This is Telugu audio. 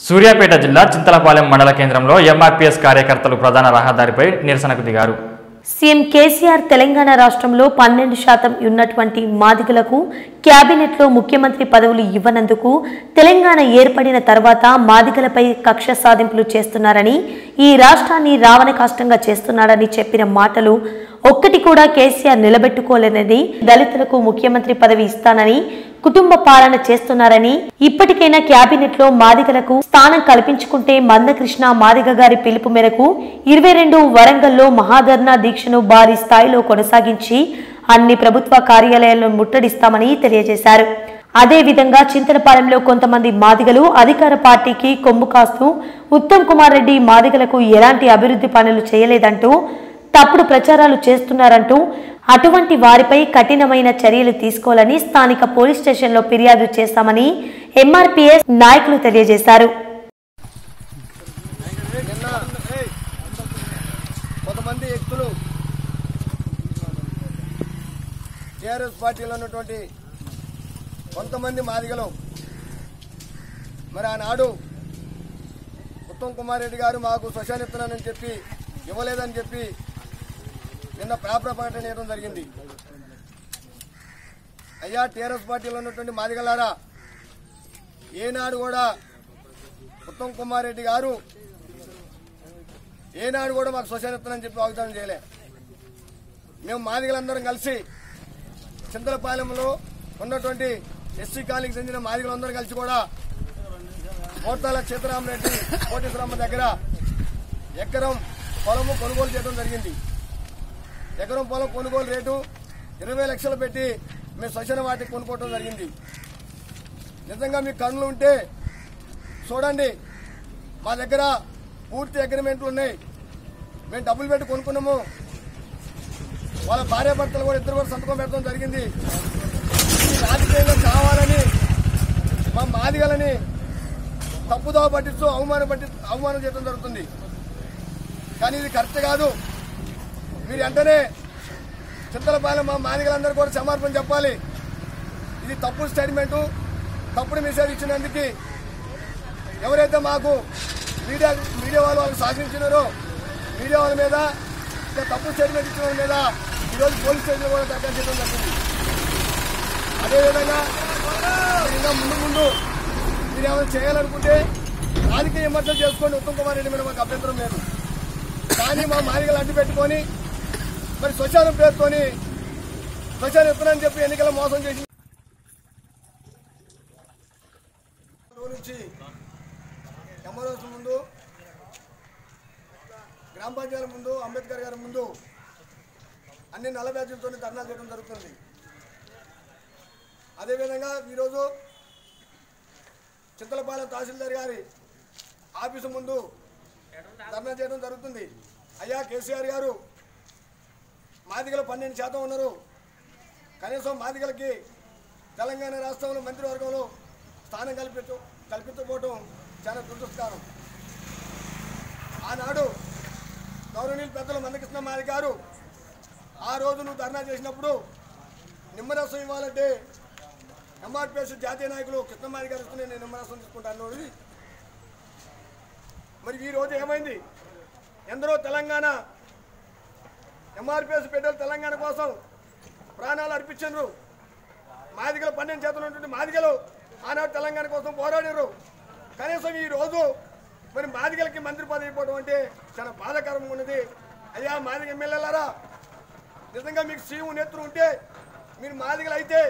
సూర్యాపేట జిల్లా చింతలపాలెం మండల కేంద్రంలో ఎంఆర్పీఎస్ కార్యకర్తలు ప్రధాన రహదారిపై నిరసనకు దిగారు. సీఎం కేసీఆర్ తెలంగాణ రాష్ట్రంలో పన్నెండు శాతం ఉన్నటువంటి మాదిగలకు క్యాబినెట్లో ముఖ్యమంత్రి పదవులు ఇవ్వనందుకు తెలంగాణ ఏర్పడిన తర్వాత మాదిగలపై కక్ష సాధింపులు చేస్తున్నారని ఈ రాష్ట్రాన్ని రావణ కష్టంగా చేస్తున్నాడని చెప్పిన మాటలు ఒక్కటి కూడా కేసీఆర్ నిలబెట్టుకోలేనని దళితులకు ముఖ్యమంత్రి పదవి ఇస్తానని కుటుంబ పాలన చేస్తున్నారని ఇప్పటికైనా క్యాబినెట్లో మాదిగలకు స్థానం కల్పించుకుంటే మందకృష్ణ మాదిగ గారి పిలుపు మేరకు ఇరవై రెండు వరంగల్లో మహాధర్నా దీక్షను భారీ స్థాయిలో కొనసాగించి అన్ని ప్రభుత్వ కార్యాలయాలను ముట్టడిస్తామని తెలియజేశారు. అదేవిధంగా చింతలపాలెంలో కొంతమంది మాదిగలు అధికార పార్టీకి కొమ్ము కాస్తూ ఉత్తమ్ కుమార్ రెడ్డి మాదిగలకు ఎలాంటి అభివృద్ధి పనులు చేయలేదంటూ తప్పుడు ప్రచారాలు చేస్తున్నారంటూ అటువంటి వారిపై కఠినమైన చర్యలు తీసుకోవాలని స్థానిక పోలీస్ స్టేషన్లో ఫిర్యాదు చేస్తామని ఎంఆర్పీఎస్ నాయకులు తెలియజేశారు. కొంతమంది వ్యక్తులు టీఆర్ఎస్ పార్టీలో ఉన్నటువంటి కొంతమంది మాదిగలు. మరి ఆనాడు ఉత్తమ్ కుమార్ రెడ్డి గారు మాకు శ్మశాన ఇస్తున్నానని చెప్పి ఇవ్వలేదని చెప్పి నిన్న పేపర్ ప్రకటన చేయడం జరిగింది. అయ్యా టీఆర్ఎస్ పార్టీలో ఉన్నటువంటి మాదిగలారా ఏనాడు కూడా ఉత్తమ్ కుమార్ రెడ్డి గారు ఏనాడు కూడా మాకు శ్మశాన ఇస్తున్నానని చెప్పి వాగ్దానం చేయలే. మేము మాదిగలందరం కలిసి చింతలపాలెంలో ఉన్నటువంటి ఎస్సీ కాలనీకి చెందిన మాదిగలందరూ కలిసి కూడా కోర్తాల సీతారామరెడ్డి కోటేశ్వరమ్మ దగ్గర ఎకరం పొలము కొనుగోలు చేయడం జరిగింది. ఎకరం పొలం కొనుగోలు రేటు ఇరవై లక్షలు పెట్టి మేము శ్మశాన వాటికి కొనుక్కోవడం జరిగింది. నిజంగా మీ కన్నులు ఉంటే చూడండి మా దగ్గర పూర్తి అగ్రిమెంట్లు ఉన్నాయి. మేము డబ్బులు పెట్టి కొనుక్కున్నాము. వాళ్ళ భార్యాభర్తలు కూడా ఇద్దరు కూడా సంతకం పెట్టడం జరిగింది. రాజకీయంగా కావాలని మా మాదిగలని తప్పుదోవ పట్టిస్తూ అవమానం పట్టి అవమానం చేయడం జరుగుతుంది. కానీ ఇది కరెక్ట్ కాదు. మీరు వెంటనే చింతలపాలెం మా మాదిగలందరూ కూడా సమర్పణ చెప్పాలి. ఇది తప్పుడు స్టేట్మెంటు. తప్పుడు మెసేజ్ ఇచ్చినందుకు ఎవరైతే మాకు మీడియా మీడియా వాళ్ళు వాళ్ళు సహకరించినారో మీడియా వాళ్ళ మీద తప్పు స్టేట్మెంట్ ఇచ్చిన వాళ్ళ మీద ఈరోజు పోలీస్ స్టేషన్ కూడా దర్యాప్తు చేయడం జరుగుతుంది. అదేవిధంగా ఇంకా ముందు ముందు మీరు ఏమైనా చేయాలనుకుంటే రాజకీయ విమర్శలు చేసుకోండి. ఉత్తమ్ కుమార్ రెడ్డి మీద మాకు అభ్యంతరం లేదు. కానీ మా మాదిగలు అడ్డు పెట్టుకొని మరి స్వచ్ఛానం పేరుతోని స్వచ్ఛానం ఇస్తున్నానని చెప్పి ఎన్నికల మోసం చేసి నుంచి ఎమ్మెల్యేస్ ముందు గ్రామ పంచాయతీ ముందు అంబేద్కర్ గారి ముందు అన్ని నల్ల బ్యాచ్లతో ధర్నా చేయడం జరుగుతుంది. అదేవిధంగా ఈరోజు చింతలపాలెం తహసీల్దార్ గారి ఆఫీసు ముందు ధర్నా చేయడం జరుగుతుంది. అయ్యా కేసీఆర్ గారు మాదిగలు పన్నెండు శాతం ఉన్నారు. కనీసం మాదిగలకి తెలంగాణ రాష్ట్రంలో మంత్రివర్గంలో స్థానం కల్పించ కల్పించకపోవటం చాలా దురదృష్టకరం. ఆనాడు గౌరవనీయులు పెద్దలు మందకృష్ణ మాది గారు ఆ రోజు నువ్వు ధర్నా చేసినప్పుడు నిమ్మరసం ఇవ్వాలంటే ఎంఆర్పిఎస్ జాతీయ నాయకులు కృష్ణమారి గారు వస్తున్నాయి నేను నిమ్మరాసం తీసుకుంటాను. మరి ఈ రోజు ఏమైంది? ఎందరో తెలంగాణ ఎంఆర్పిఎస్ బిడ్డలు తెలంగాణ కోసం ప్రాణాలు అర్పించారు మాదిగలు పన్నెండు చేతులు ఉన్నటువంటి మాదిగలు ఆనాడు తెలంగాణ కోసం పోరాడారు కనీసం ఈ రోజు మరి మాదిగలకి మంత్రి పదవి ఇవ్వడం అంటే చాలా బాధాకరంగా ఉన్నది. అయ్యా మాదిగ ఎమ్మెల్యేలారా నిజంగా మీకు సీఎం నేత్రం ఉంటే మీరు మాదిగలు అయితే